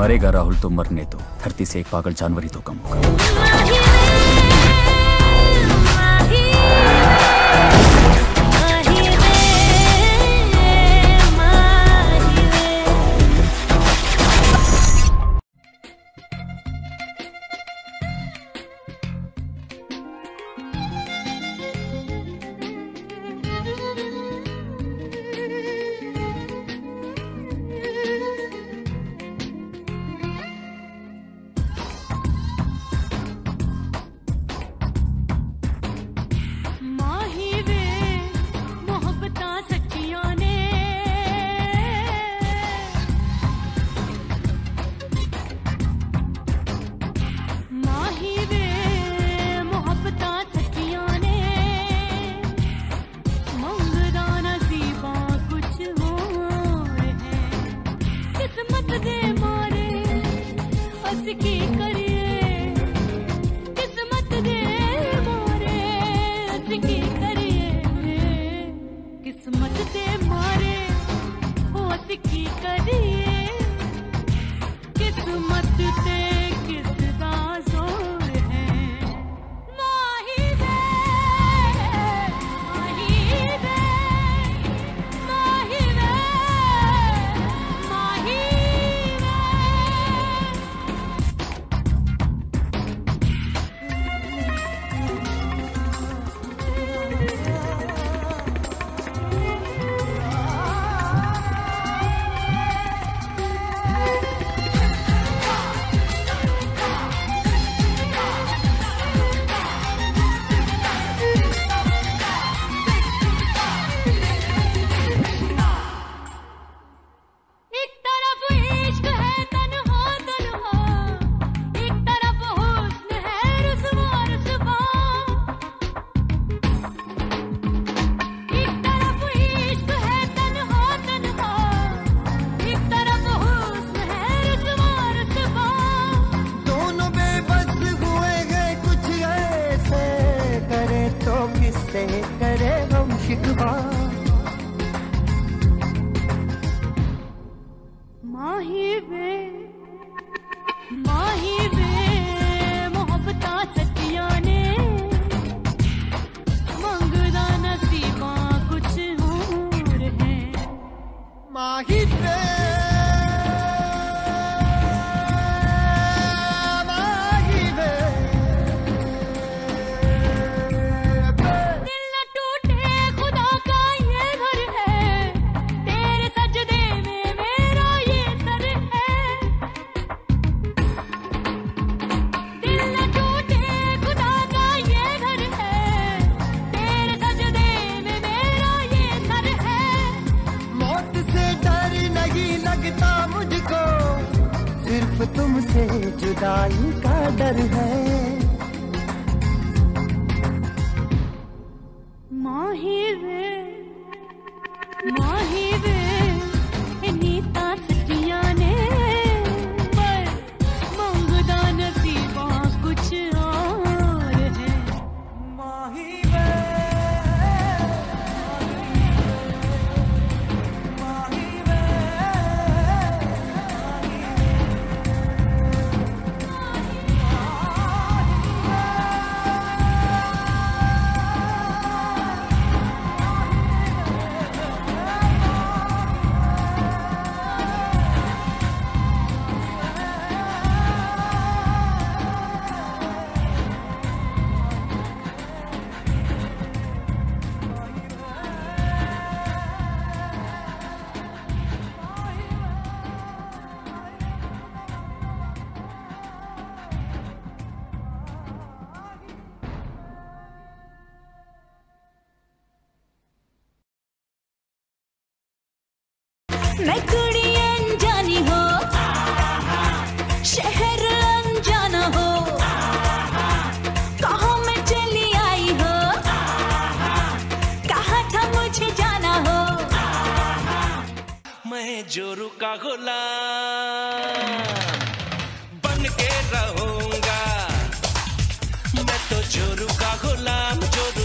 मरेगा राहुल तो मरने दो धरती से एक पागल जानवर ही तो कम होगा। बस की कर तुमसे जुदाई का डर है। माही माहिर। माही मुझे जाना हो। मैं जोरू का गोला बन के रहूँगा। मैं तो जोरू का जो रुका